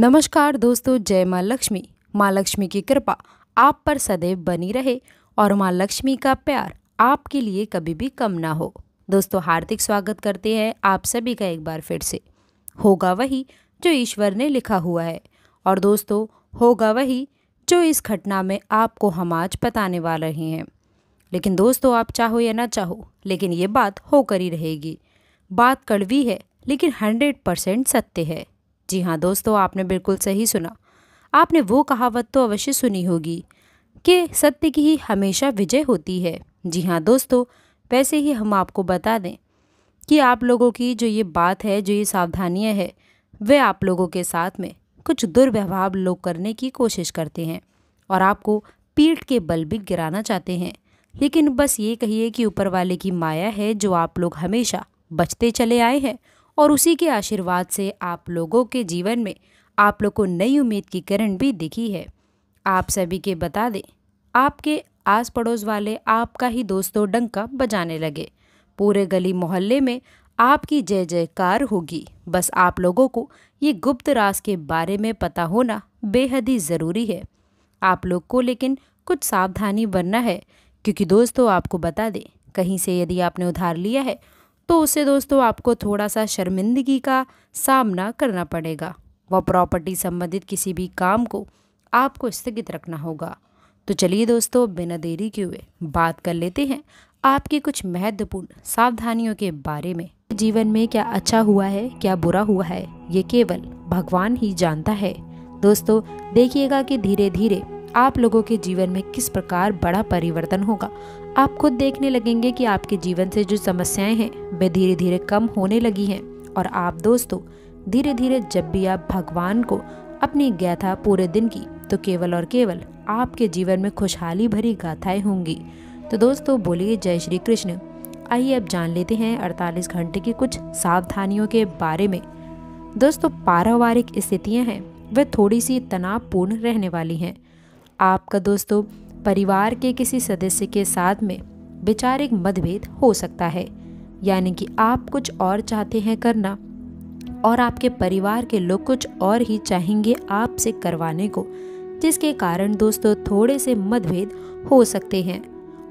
नमस्कार दोस्तों, जय माँ लक्ष्मी। माँ लक्ष्मी की कृपा आप पर सदैव बनी रहे और माँ लक्ष्मी का प्यार आपके लिए कभी भी कम ना हो। दोस्तों, हार्दिक स्वागत करते हैं आप सभी का एक बार फिर से। होगा वही जो ईश्वर ने लिखा हुआ है। और दोस्तों, होगा वही जो इस घटना में आपको हम आज बताने वाले हैं। लेकिन दोस्तों, आप चाहो या ना चाहो, लेकिन ये बात होकर ही रहेगी। बात कड़वी है, लेकिन हंड्रेड परसेंट सत्य है। जी हाँ दोस्तों, आपने बिल्कुल सही सुना। आपने वो कहावत तो अवश्य सुनी होगी कि सत्य की ही हमेशा विजय होती है। जी हाँ दोस्तों, वैसे ही हम आपको बता दें कि आप लोगों की जो ये बात है, जो ये सावधानियाँ है, वे आप लोगों के साथ में कुछ दुर्व्यवहार लोग करने की कोशिश करते हैं और आपको पीठ के बल भी गिराना चाहते हैं। लेकिन बस ये कहिए कि ऊपर वाले की माया है जो आप लोग हमेशा बचते चले आए हैं और उसी के आशीर्वाद से आप लोगों के जीवन में आप लोग को नई उम्मीद की किरण भी दिखी है। आप सभी के बता दें, आपके आस पड़ोस वाले आपका ही दोस्तों डंका बजाने लगे। पूरे गली मोहल्ले में आपकी जय जयकार होगी। बस आप लोगों को ये गुप्त राज के बारे में पता होना बेहद ही ज़रूरी है। आप लोग को लेकिन कुछ सावधानी बनना है, क्योंकि दोस्तों आपको बता दें, कहीं से यदि आपने उधार लिया है तो उससे दोस्तों आपको थोड़ा सा शर्मिंदगी का सामना करना पड़ेगा। व प्रॉपर्टी संबंधित किसी भी काम को आपको स्थगित रखना होगा। तो चलिए दोस्तों, बिना देरी के हुए बात कर लेते हैं आपकी कुछ महत्वपूर्ण सावधानियों के बारे में। जीवन में क्या अच्छा हुआ है, क्या बुरा हुआ है, ये केवल भगवान ही जानता है। दोस्तों, देखिएगा कि धीरे धीरे आप लोगों के जीवन में किस प्रकार बड़ा परिवर्तन होगा? आप खुद देखने लगेंगे कि आपके जीवन से जो समस्याएँ हैं, वे धीरे धीरे कम होने लगी हैं। और आप दोस्तों धीरे धीरे जब भी आप भगवान को अपनी गाथा पूरे दिन की तो केवल और केवल आपके जीवन में खुशहाली भरी गाथाएँ होंगी। तो दोस्तों, बोलिए जय श्री कृष्ण। आइए अब जान लेते हैं 48 घंटे की कुछ सावधानियों के बारे में। दोस्तों, पारिवारिक स्थितियाँ हैं, वे थोड़ी सी तनावपूर्ण रहने वाली हैं। आपका दोस्तों, परिवार के किसी सदस्य के साथ में विचारिक मतभेद हो सकता है। यानी कि आप कुछ और चाहते हैं करना और आपके परिवार के लोग कुछ और ही चाहेंगे आपसे करवाने को, जिसके कारण दोस्तों थोड़े से मतभेद हो सकते हैं।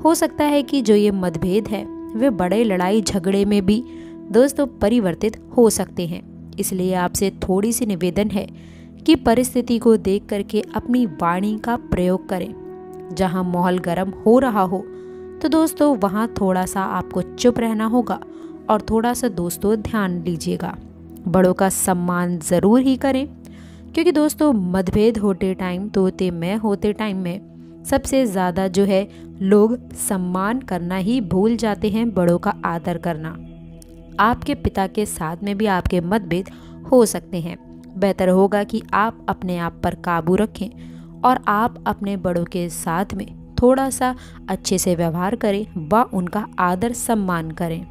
हो सकता है कि जो ये मतभेद है, वे बड़े लड़ाई झगड़े में भी दोस्तों परिवर्तित हो सकते हैं। इसलिए आपसे थोड़ी सी निवेदन है कि परिस्थिति को देख करके अपनी वाणी का प्रयोग करें। जहाँ माहौल गर्म हो रहा हो तो दोस्तों वहाँ थोड़ा सा आपको चुप रहना होगा और थोड़ा सा दोस्तों ध्यान दीजिएगा बड़ों का सम्मान ज़रूर ही करें, क्योंकि दोस्तों मतभेद होते टाइम तोते मैं होते टाइम में सबसे ज़्यादा जो है लोग सम्मान करना ही भूल जाते हैं बड़ों का आदर करना। आपके पिता के साथ में भी आपके मतभेद हो सकते हैं। बेहतर होगा कि आप अपने आप पर काबू रखें और आप अपने बड़ों के साथ में थोड़ा सा अच्छे से व्यवहार करें व उनका आदर सम्मान करें।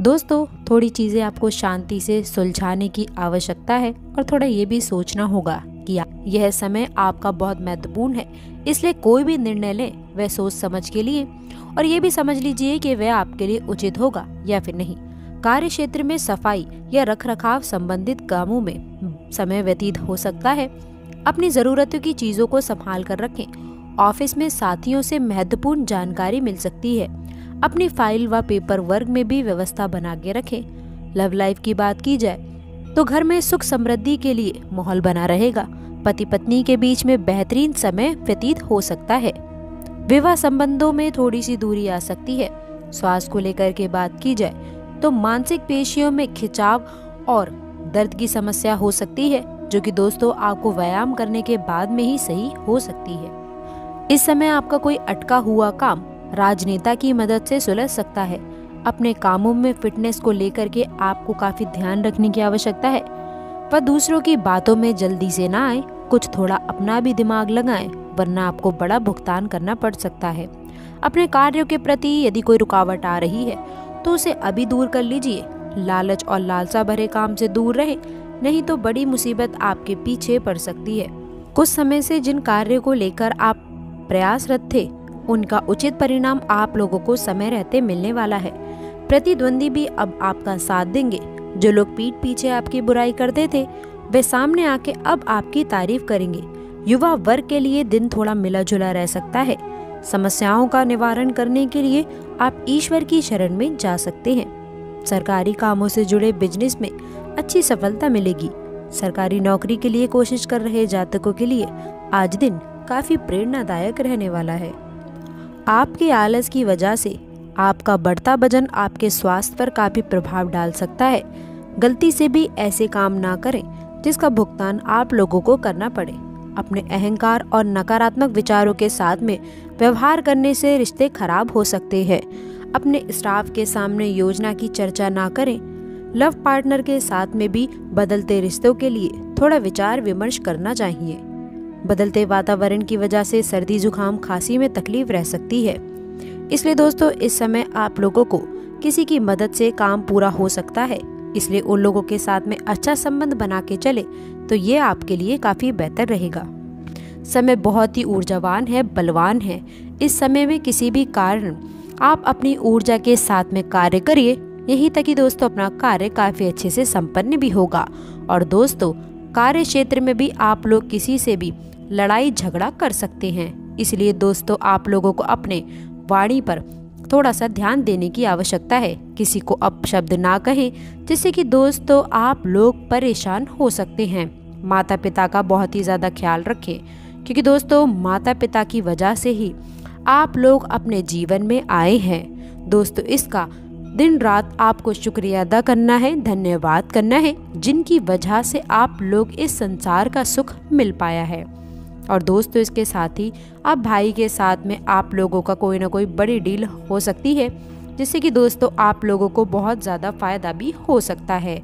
दोस्तों, थोड़ी चीज़ें आपको शांति से सुलझाने की आवश्यकता है और थोड़ा ये भी सोचना होगा कि यह समय आपका बहुत महत्वपूर्ण है, इसलिए कोई भी निर्णय लें वह सोच समझ के लिए और ये भी समझ लीजिए कि वह आपके लिए उचित होगा या फिर नहीं। कार्य क्षेत्र में सफ़ाई या रखरखाव संबंधित कामों में समय व्यतीत हो सकता है। अपनी ज़रूरतों की चीज़ों को संभाल कर रखें। ऑफ़िस में साथियों से महत्वपूर्ण जानकारी मिल सकती है। अपनी फ़ाइल व पेपर वर्क में भी व्यवस्था बना के रखें। लव लाइफ की बात की जाए तो घर में सुख समृद्धि के लिए माहौल बना रहेगा। पति पत्नी के बीच में बेहतरीन समय व्यतीत हो सकता है। विवाह संबंधों में थोड़ी सी दूरी आ सकती है। स्वास्थ्य को लेकर के बात की जाए तो मानसिक पेशियों में खिंचाव और दर्द की समस्या हो सकती है, जो कि दोस्तों आपको व्यायाम करने के बाद में ही सही हो सकती है। इस समय आपका कोई अटका हुआ काम राजनेता की मदद से सुलझ सकता है। अपने कामों में फिटनेस को लेकर के आपको काफ़ी ध्यान रखने की आवश्यकता है। पर दूसरों की बातों में जल्दी से ना आए, कुछ थोड़ा अपना भी दिमाग लगाएँ, वरना आपको बड़ा भुगतान करना पड़ सकता है। अपने कार्यों के प्रति यदि कोई रुकावट आ रही है तो उसे अभी दूर कर लीजिए। लालच और लालसा भरे काम से दूर रहे, नहीं तो बड़ी मुसीबत आपके पीछे पड़ सकती है। कुछ समय से जिन कार्यों को लेकर आप प्रयासरत थे, उनका उचित परिणाम आप लोगों को समय रहते मिलने वाला है। प्रतिद्वंदी भी अब आपका साथ देंगे। जो लोग पीठ पीछे आपकी बुराई करते थे, वे सामने आके अब आपकी तारीफ़ करेंगे। युवा वर्ग के लिए दिन थोड़ा मिला जुला रह सकता है। समस्याओं का निवारण करने के लिए आप ईश्वर की शरण में जा सकते हैं। सरकारी कामों से जुड़े बिज़नेस में अच्छी सफलता मिलेगी। सरकारी नौकरी के लिए कोशिश कर रहे जातकों के लिए आज दिन काफ़ी प्रेरणादायक रहने वाला है। आपके आलस की वजह से आपका बढ़ता वज़न आपके स्वास्थ्य पर काफ़ी प्रभाव डाल सकता है। गलती से भी ऐसे काम ना करें जिसका भुगतान आप लोगों को करना पड़े। अपने अहंकार और नकारात्मक विचारों के साथ में व्यवहार करने से रिश्ते खराब हो सकते हैं। अपने स्टाफ के सामने योजना की चर्चा ना करें। लव पार्टनर के साथ में भी बदलते रिश्तों के लिए थोड़ा विचार विमर्श करना चाहिए। बदलते वातावरण की वजह से सर्दी जुकाम खांसी में तकलीफ़ रह सकती है। इसलिए दोस्तों, इस समय आप लोगों को किसी की मदद से काम पूरा हो सकता है। इसलिए उन लोगों के साथ में अच्छा संबंध बना के चले तो ये आपके लिए काफ़ी बेहतर रहेगा। समय बहुत ही ऊर्जावान है, बलवान है। इस समय में किसी भी कारण, आप अपनी ऊर्जा के साथ में कार्य करिए। यही तक कि दोस्तों, अपना कार्य काफ़ी अच्छे से संपन्न भी होगा। और दोस्तों, कार्य क्षेत्र में भी आप लोग किसी से भी लड़ाई झगड़ा कर सकते हैं। इसलिए दोस्तों, आप लोगों को अपने वाणी पर थोड़ा सा ध्यान देने की आवश्यकता है। किसी को अपशब्द ना कहें, जिससे कि दोस्तों आप लोग परेशान हो सकते हैं। माता पिता का बहुत ही ज़्यादा ख्याल रखें, क्योंकि दोस्तों माता पिता की वजह से ही आप लोग अपने जीवन में आए हैं। दोस्तों इसका दिन रात आपको शुक्रिया अदा करना है, धन्यवाद करना है, जिनकी वजह से आप लोग इस संसार का सुख मिल पाया है। और दोस्तों इसके साथ ही अब भाई के साथ में आप लोगों का कोई ना कोई बड़ी डील हो सकती है, जिससे कि दोस्तों आप लोगों को बहुत ज़्यादा फ़ायदा भी हो सकता है।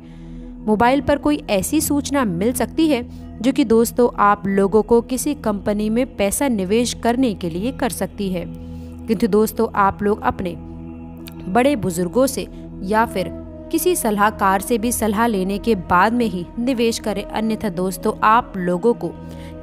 मोबाइल पर कोई ऐसी सूचना मिल सकती है, जो कि दोस्तों आप लोगों को किसी कंपनी में पैसा निवेश करने के लिए कर सकती है। किंतु दोस्तों आप लोग अपने बड़े बुज़ुर्गों से या फिर किसी सलाहकार से भी सलाह लेने के बाद में ही निवेश करें। अन्यथा दोस्तों, आप लोगों को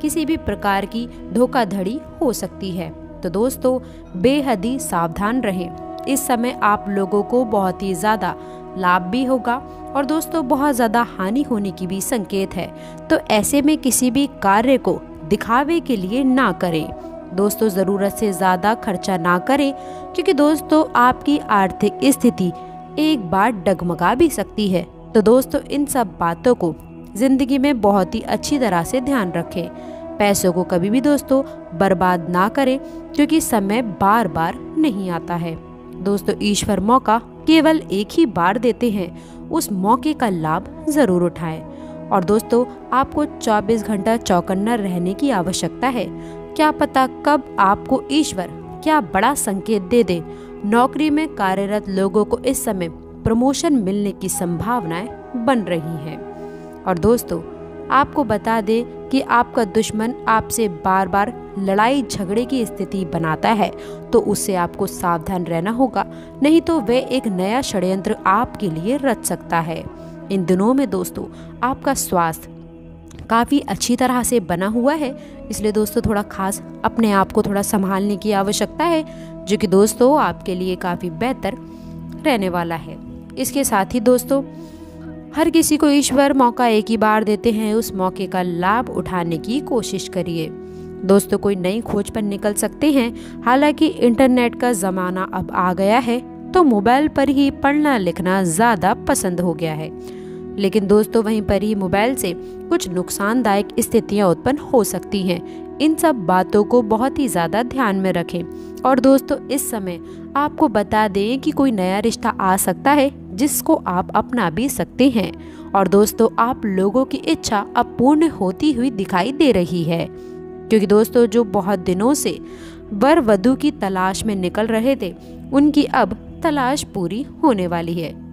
किसी भी प्रकार की धोखाधड़ी हो सकती है। तो दोस्तों, बेहद ही सावधान रहें। इस समय आप लोगों को बहुत ही ज़्यादा लाभ भी होगा और दोस्तों, बहुत ज़्यादा हानि होने की भी संकेत है। तो ऐसे में किसी भी कार्य को दिखावे के लिए ना करें। दोस्तों, ज़रूरत से ज़्यादा खर्चा ना करें, क्योंकि दोस्तों, आपकी आर्थिक स्थिति एक बार डगमगा भी सकती है। तो दोस्तों, इन सब बातों को ज़िंदगी में बहुत ही अच्छी तरह से ध्यान रखें। पैसों को कभी भी दोस्तों बर्बाद ना करें, क्योंकि समय बार बार नहीं आता है। दोस्तों, ईश्वर मौका केवल एक ही बार देते हैं। उस मौके का लाभ ज़रूर उठाएँ। और दोस्तों, आपको 24 घंटा चौकन्ना रहने की आवश्यकता है। क्या पता कब आपको ईश्वर क्या बड़ा संकेत दे दे नौकरी में कार्यरत लोगों को इस समय प्रमोशन मिलने की संभावनाएँ बन रही हैं। और दोस्तों, आपको बता दें कि आपका दुश्मन आपसे बार बार लड़ाई झगड़े की स्थिति बनाता है तो उससे आपको सावधान रहना होगा, नहीं तो वह एक नया षड्यंत्र आपके लिए रच सकता है। इन दिनों में दोस्तों, आपका स्वास्थ्य काफ़ी अच्छी तरह से बना हुआ है। इसलिए दोस्तों, थोड़ा खास अपने आप को थोड़ा संभालने की आवश्यकता है, जो कि दोस्तों आपके लिए काफ़ी बेहतर रहने वाला है। इसके साथ ही दोस्तों, हर किसी को ईश्वर मौका एक ही बार देते हैं, उस मौके का लाभ उठाने की कोशिश करिए। दोस्तों, कोई नई खोज पर निकल सकते हैं। हालाँकि इंटरनेट का ज़माना अब आ गया है तो मोबाइल पर ही पढ़ना लिखना ज़्यादा पसंद हो गया है। लेकिन दोस्तों, वहीं पर ही मोबाइल से कुछ नुकसानदायक स्थितियाँ उत्पन्न हो सकती हैं। इन सब बातों को बहुत ही ज़्यादा ध्यान में रखें। और दोस्तों, इस समय आपको बता दें कि कोई नया रिश्ता आ सकता है, जिसको आप अपना भी सकते हैं। और दोस्तों, आप लोगों की इच्छा अब पूर्ण होती हुई दिखाई दे रही है। क्योंकि दोस्तों, जो बहुत दिनों से वर वधु की तलाश में निकल रहे थे, उनकी अब तलाश पूरी होने वाली है।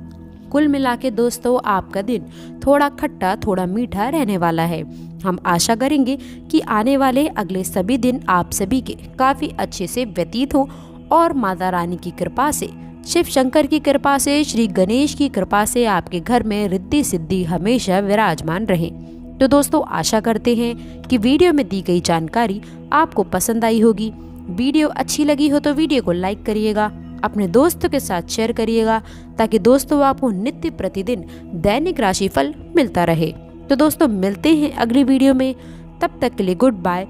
कुल मिला के दोस्तों, आपका दिन थोड़ा खट्टा, थोड़ा मीठा रहने वाला है। हम आशा करेंगे कि आने वाले अगले सभी दिन आप सभी के काफ़ी अच्छे से व्यतीत हों और माता रानी की कृपा से, शिव शंकर की कृपा से, श्री गणेश की कृपा से आपके घर में रिद्धि सिद्धि हमेशा विराजमान रहे। तो दोस्तों, आशा करते हैं कि वीडियो में दी गई जानकारी आपको पसंद आई होगी। वीडियो अच्छी लगी हो तो वीडियो को लाइक करिएगा अपने दोस्तों के साथ शेयर करिएगा, ताकि दोस्तों आपको नित्य प्रतिदिन दैनिक राशिफल मिलता रहे। तो दोस्तों, मिलते हैं अगली वीडियो में। तब तक के लिए गुड बाय